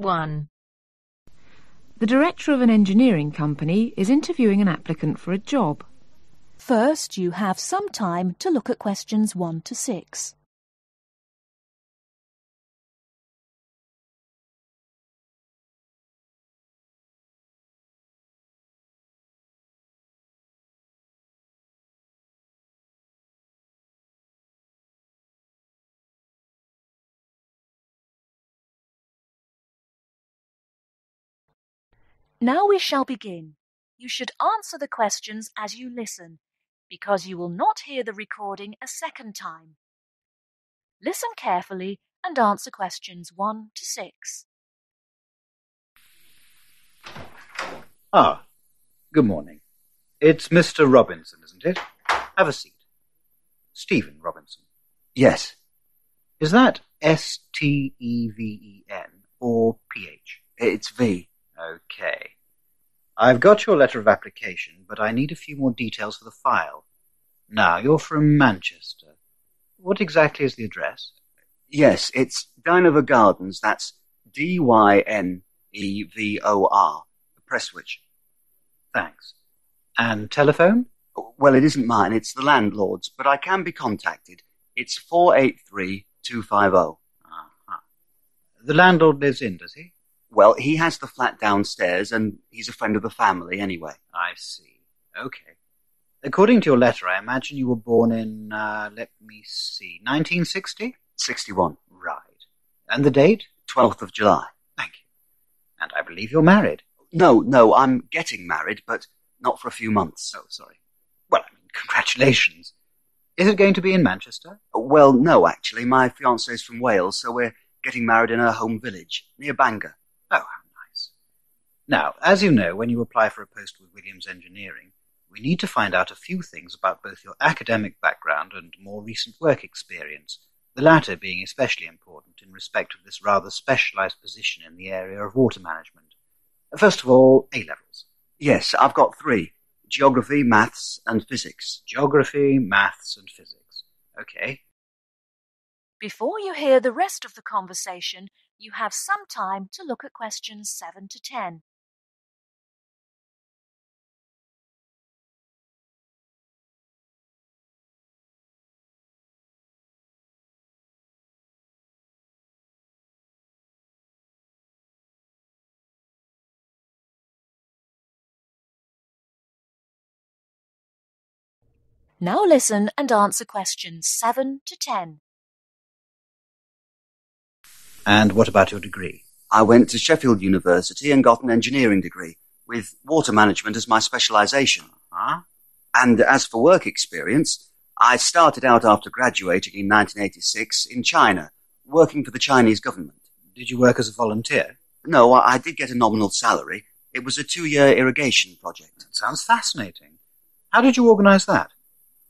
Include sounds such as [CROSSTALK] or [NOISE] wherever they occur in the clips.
1. The director of an engineering company is interviewing an applicant for a job. First, you have some time to look at questions 1 to 6. Now we shall begin. You should answer the questions as you listen, because you will not hear the recording a second time. Listen carefully and answer questions 1 to 6. Ah, good morning. It's Mr. Robinson, isn't it? Have a seat. Stephen Robinson. Yes. Is that S T E V E N or P H? It's V. Okay. I've got your letter of application, but I need a few more details for the file. Now, you're from Manchester. What exactly is the address? Yes, it's Dynevor Gardens. That's D Y N E V O R. Prestwich. Thanks. And telephone? Well, it isn't mine, it's the landlord's, but I can be contacted. It's 483 250. Uh-huh. The landlord lives in, does he? Well, he has the flat downstairs, and he's a friend of the family anyway. I see. Okay. According to your letter, I imagine you were born in, uh, let me see, 1960? 61. Right. And the date? 12th of July. Thank you. And I believe you're married. No, no, I'm getting married, but not for a few months. Oh, sorry. Well, I mean, congratulations. Is it going to be in Manchester? Well, no, actually. My fiancee's from Wales, so we're getting married in her home village, near Bangor. Oh, how nice. Now, as you know, when you apply for a post with Williams Engineering, we need to find out a few things about both your academic background and more recent work experience, the latter being especially important in respect of this rather specialized position in the area of water management. First of all, A levels. Yes, I've got three geography, maths, and physics. Geography, maths, and physics. Okay. Before you hear the rest of the conversation, you have some time to look at questions 7 to 10. Now listen and answer questions 7 to 10. And what about your degree? I went to Sheffield University and got an engineering degree, with water management as my specialisation. Huh? Ah. And as for work experience, I started out after graduating in 1986 in China, working for the Chinese government. Did you work as a volunteer? No, I I did get a nominal salary. It was a two-year irrigation project. That sounds fascinating. How did you organize that?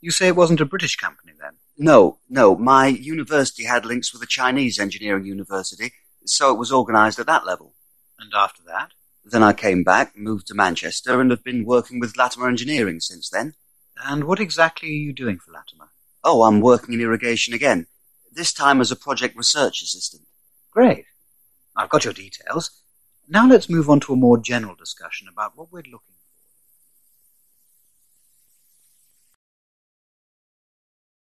You say it wasn't a British company then? No, no, my university had links with a Chinese engineering university, so it was organised at that level. And after that? Then I came back, moved to Manchester, and have been working with Latimer Engineering since then. And what exactly are you doing for Latimer? Oh, I'm working in irrigation again, this time as a project research assistant. Great. I've got your details. Now let's move on to a more general discussion about what we're looking for.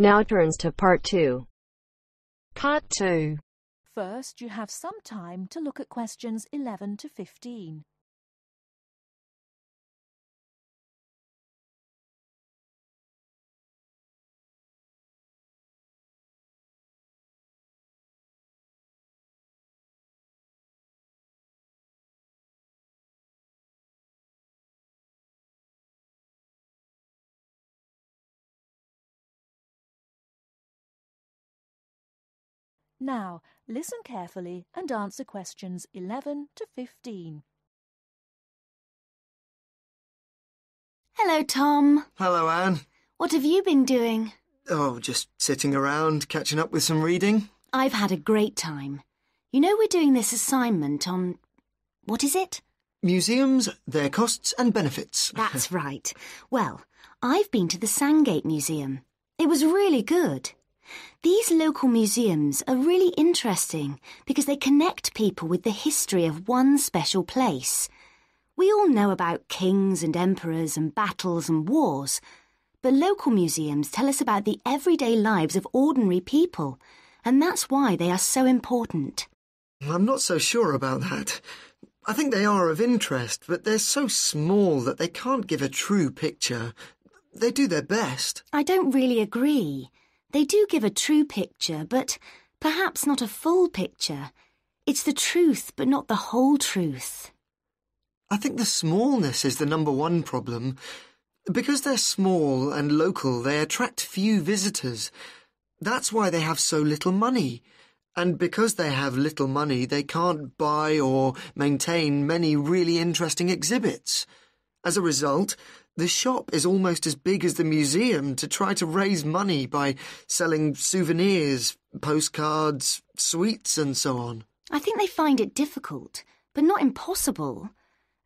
Now turns to part 2. Part 2. First, you have some time to look at questions 11 to 15. Now, listen carefully and answer questions 11 to 15. Hello, Tom. Hello, Anne. What have you been doing? Oh, just sitting around, catching up with some reading. I've had a great time. You know, we're doing this assignment on. What is it? Museums, their costs and benefits. [LAUGHS] That's right. Well, I've been to the Sandgate Museum. It was really good. These local museums are really interesting because they connect people with the history of one special place. We all know about kings and emperors and battles and wars, but local museums tell us about the everyday lives of ordinary people, and that's why they are so important. I'm not so sure about that. I think they are of interest, but they're so small that they can't give a true picture. They do their best. I don't really agree. They do give a true picture, but perhaps not a full picture. It's the truth, but not the whole truth. I think the smallness is the number one problem. Because they're small and local, they attract few visitors. That's why they have so little money. And because they have little money, they can't buy or maintain many really interesting exhibits. As a result, the shop is almost as big as the museum to try to raise money by selling souvenirs, postcards, sweets, and so on. I think they find it difficult, but not impossible.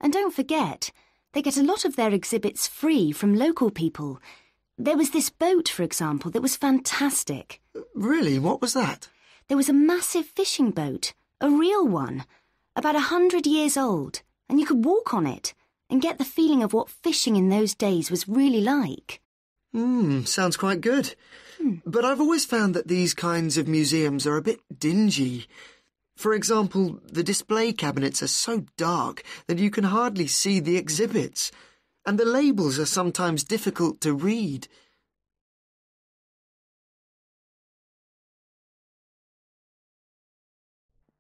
And don't forget, they get a lot of their exhibits free from local people. There was this boat, for example, that was fantastic. Really? What was that? There was a massive fishing boat, a real one, about a hundred years old, and you could walk on it and get the feeling of what fishing in those days was really like. Hmm, sounds quite good. But I've always found that these kinds of museums are a bit dingy. For example, the display cabinets are so dark that you can hardly see the exhibits, and the labels are sometimes difficult to read.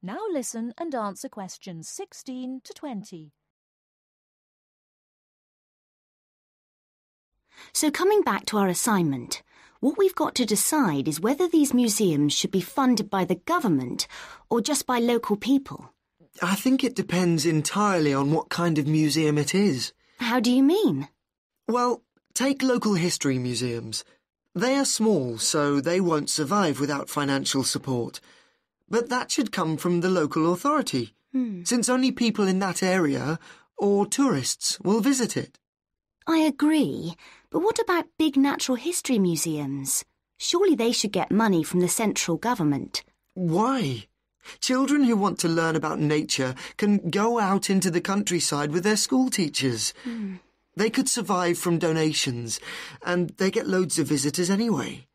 Now listen and answer questions 16 to 20. So, coming back to our assignment, what we've got to decide is whether these museums should be funded by the government or just by local people. I think it depends entirely on what kind of museum it is. How do you mean? Well, take local history museums. They are small, so they won't survive without financial support. But that should come from the local authority, hmm. since only people in that area or tourists will visit it. I agree, but what about big natural history museums? Surely they should get money from the central government. Why? Children who want to learn about nature can go out into the countryside with their school teachers. Hmm. They could survive from donations, and they get loads of visitors anyway.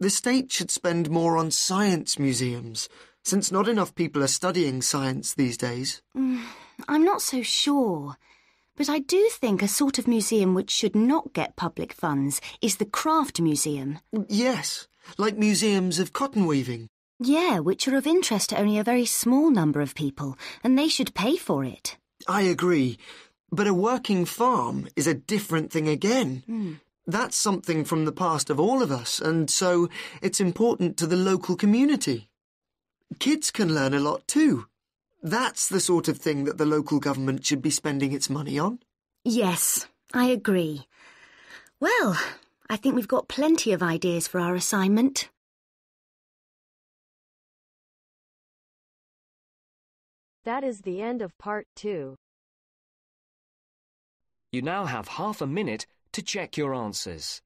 The state should spend more on science museums, since not enough people are studying science these days. Mm, I'm not so sure. But I do think a sort of museum which should not get public funds is the craft museum. Yes, like museums of cotton weaving. Yeah, which are of interest to only a very small number of people, and they should pay for it. I agree. But a working farm is a different thing again. Hmm. That's something from the past of all of us, and so it's important to the local community. Kids can learn a lot too. That's the sort of thing that the local government should be spending its money on. Yes, I agree. Well, I think we've got plenty of ideas for our assignment. That is the end of part two. You now have half a minute to check your answers.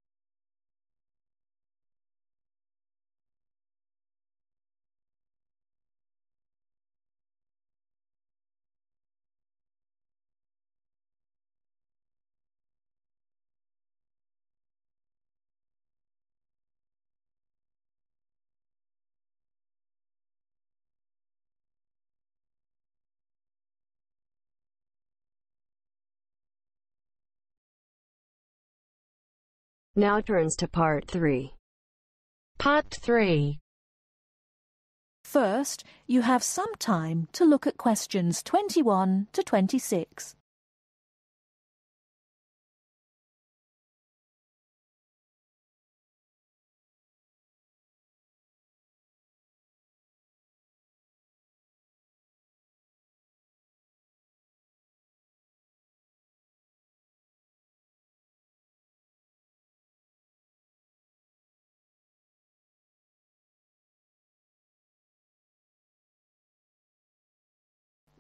Now turns to part 3. Part 3. First, you have some time to look at questions 21 to 26.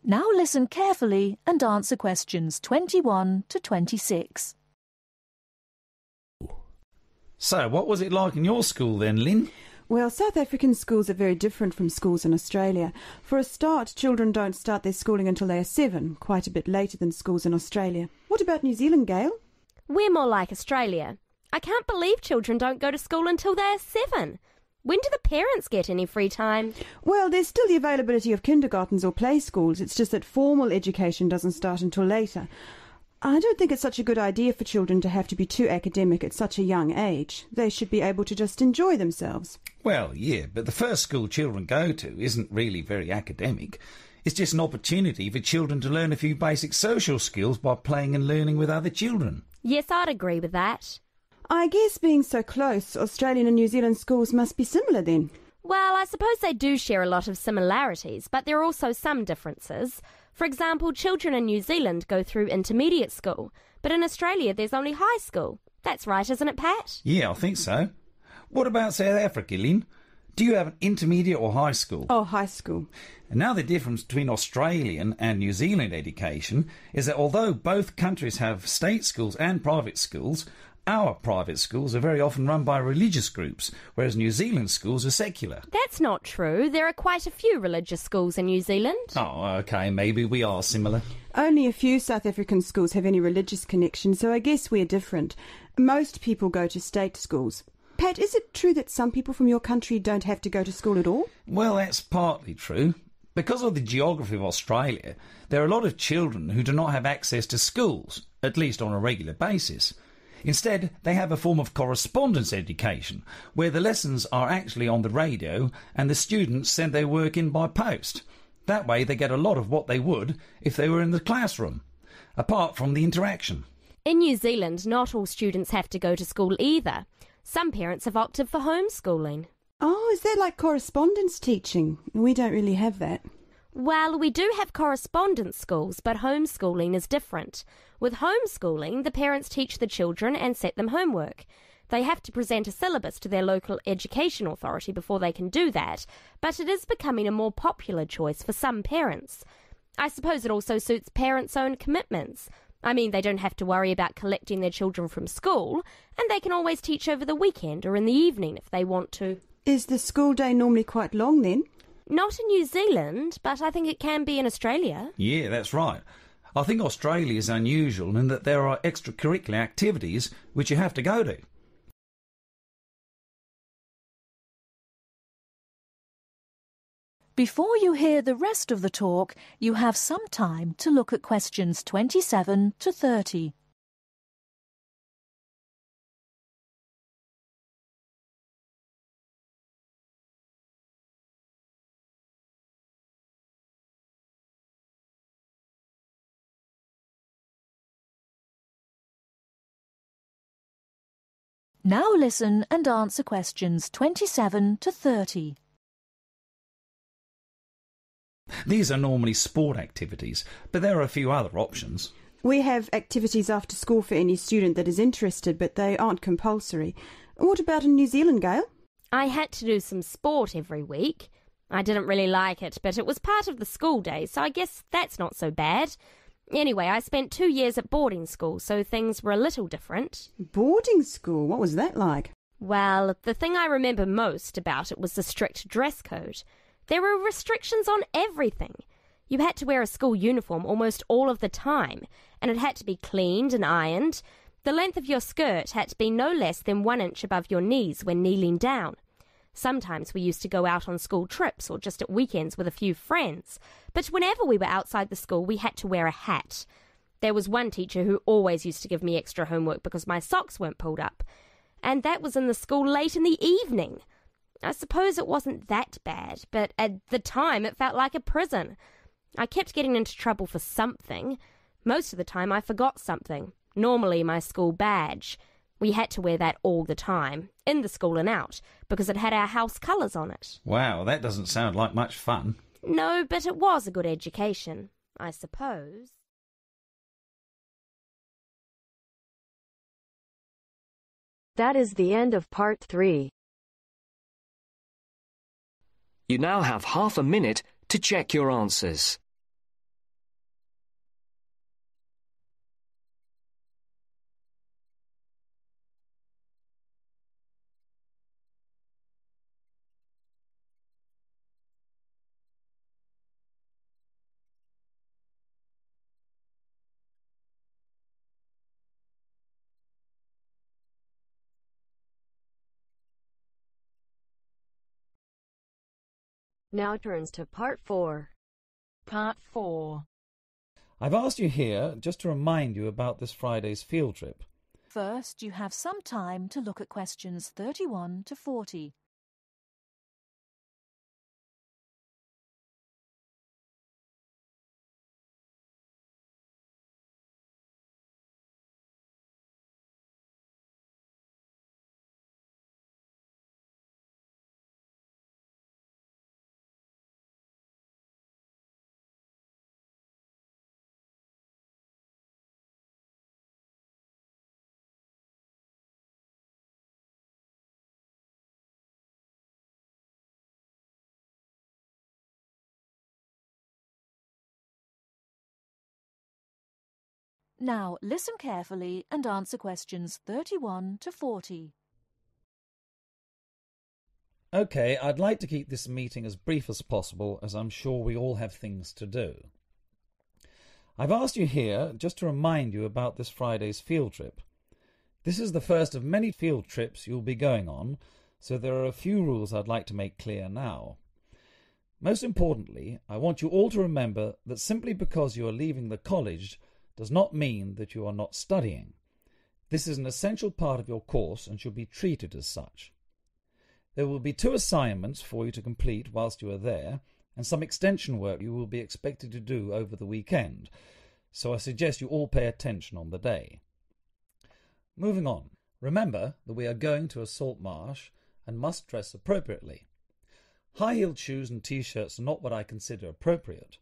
Now listen carefully and answer questions 21 to 26. So, what was it like in your school then, Lynn? Well, South African schools are very different from schools in Australia. For a start, children don't start their schooling until they are seven, quite a bit later than schools in Australia. What about New Zealand, Gail? We're more like Australia. I can't believe children don't go to school until they are seven. When do the parents get any free time? Well, there's still the availability of kindergartens or play schools. It's just that formal education doesn't start until later. I don't think it's such a good idea for children to have to be too academic at such a young age. They should be able to just enjoy themselves. Well, yeah, but the first school children go to isn't really very academic. It's just an opportunity for children to learn a few basic social skills by playing and learning with other children. Yes, I'd agree with that. I guess being so close, Australian and New Zealand schools must be similar then. Well, I suppose they do share a lot of similarities, but there are also some differences. For example, children in New Zealand go through intermediate school, but in Australia there's only high school. That's right, isn't it, Pat? Yeah, I think so. What about South Africa, Lynn? Do you have an intermediate or high school? Oh, high school. And now the difference between Australian and New Zealand education is that although both countries have state schools and private schools, our private schools are very often run by religious groups, whereas New Zealand schools are secular. That's not true. There are quite a few religious schools in New Zealand. Oh, okay, maybe we are similar. Only a few South African schools have any religious connection, so I guess we're different. Most people go to state schools. Pat, is it true that some people from your country don't have to go to school at all? Well, that's partly true. Because of the geography of Australia, there are a lot of children who do not have access to schools, at least on a regular basis. Instead, they have a form of correspondence education, where the lessons are actually on the radio and the students send their work in by post. That way, they get a lot of what they would if they were in the classroom, apart from the interaction. In New Zealand, not all students have to go to school either. Some parents have opted for homeschooling. Oh, is that like correspondence teaching? We don't really have that. Well, we do have correspondence schools, but homeschooling is different. With homeschooling, the parents teach the children and set them homework. They have to present a syllabus to their local education authority before they can do that, but it is becoming a more popular choice for some parents. I suppose it also suits parents' own commitments. I mean, they don't have to worry about collecting their children from school, and they can always teach over the weekend or in the evening if they want to. Is the school day normally quite long then? Not in New Zealand, but I think it can be in Australia. Yeah, that's right. I think Australia is unusual in that there are extracurricular activities which you have to go to. Before you hear the rest of the talk, you have some time to look at questions 27 to 30. Now listen and answer questions 27 to 30. These are normally sport activities, but there are a few other options. We have activities after school for any student that is interested, but they aren't compulsory. What about in New Zealand, Gail? I had to do some sport every week. I didn't really like it, but it was part of the school day, so I guess that's not so bad. Anyway, I spent two years at boarding school, so things were a little different. Boarding school? What was that like? Well, the thing I remember most about it was the strict dress code. There were restrictions on everything. You had to wear a school uniform almost all of the time, and it had to be cleaned and ironed. The length of your skirt had to be no less than one inch above your knees when kneeling down. Sometimes we used to go out on school trips or just at weekends with a few friends, but whenever we were outside the school, we had to wear a hat. There was one teacher who always used to give me extra homework because my socks weren't pulled up. and that was in the school late in the evening. I suppose it wasn't that bad, but at the time it felt like a prison. I kept getting into trouble for something. Most of the time I forgot something, normally my school badge. We had to wear that all the time, in the school and out, because it had our house colours on it. Wow, that doesn't sound like much fun. No, but it was a good education, I suppose. That is the end of part three. You now have half a minute to check your answers. Now turns to part four. Part 4. I've asked you here just to remind you about this Friday's field trip. First, you have some time to look at questions 31 to 40. Now listen carefully and answer questions 31 to 40. Okay, I'd like to keep this meeting as brief as possible, as I'm sure we all have things to do. I've asked you here just to remind you about this Friday's field trip. This is the first of many field trips you'll be going on, so there are a few rules I'd like to make clear now. Most importantly, I want you all to remember that simply because you are leaving the college does not mean that you are not studying. This is an essential part of your course and should be treated as such. There will be two assignments for you to complete whilst you are there, and some extension work you will be expected to do over the weekend, so I suggest you all pay attention on the day. Moving on, remember that we are going to a salt marsh and must dress appropriately. High heeled shoes and t shirts are not what I consider appropriate.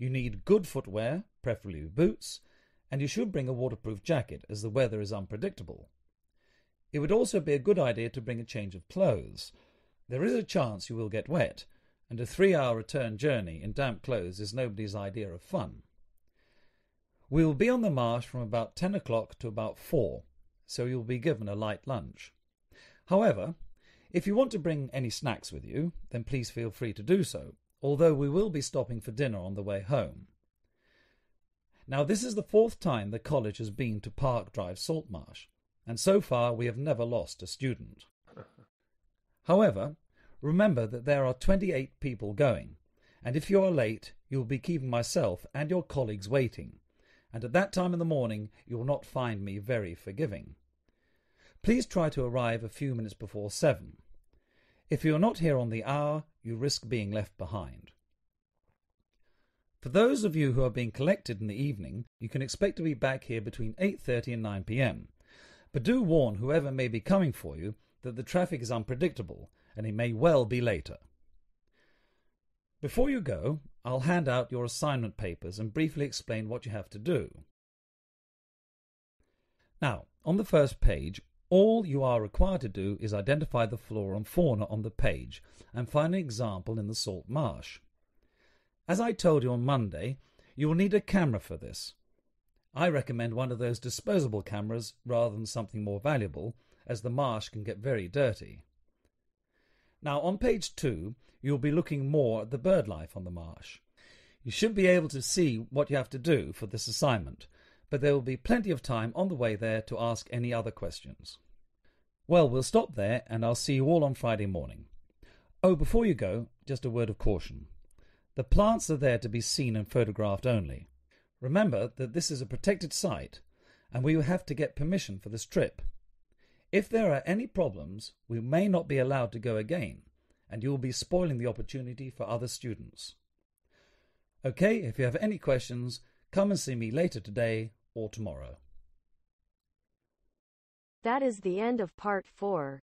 You need good footwear, preferably boots, and you should bring a waterproof jacket as the weather is unpredictable. It would also be a good idea to bring a change of clothes. There is a chance you will get wet, and a three hour return journey in damp clothes is nobody's idea of fun. We will be on the marsh from about 10 o'clock to about 4, so you will be given a light lunch. However, if you want to bring any snacks with you, then please feel free to do so, although we will be stopping for dinner on the way home. Now, this is the fourth time the college has been to Park Drive Saltmarsh, and so far we have never lost a student. [LAUGHS] However, remember that there are 28 people going, and if you are late, you will be keeping myself and your colleagues waiting, and at that time in the morning you will not find me very forgiving. Please try to arrive a few minutes before seven. If you are not here on the hour, you risk being left behind. For those of you who are being collected in the evening, you can expect to be back here between 8:30 and 9 p.m. But do warn whoever may be coming for you that the traffic is unpredictable and it may well be later. Before you go, I'll hand out your assignment papers and briefly explain what you have to do. Now, on the first page, all you are required to do is identify the flora and fauna on the page and find an example in the salt marsh. As I told you on Monday, you will need a camera for this. I recommend one of those disposable cameras rather than something more valuable, as the marsh can get very dirty. Now, on page two, you'll be looking more at the bird life on the marsh. You should be able to see what you have to do for this assignment, but there will be plenty of time on the way there to ask any other questions. Well, we'll stop there, and I'll see you all on Friday morning. Oh, before you go, just a word of caution. The plants are there to be seen and photographed only. Remember that this is a protected site, and we will have to get permission for this trip. If there are any problems, we may not be allowed to go again, and you will be spoiling the opportunity for other students. Okay, if you have any questions, come and see me later today or tomorrow. That is the end of part 4.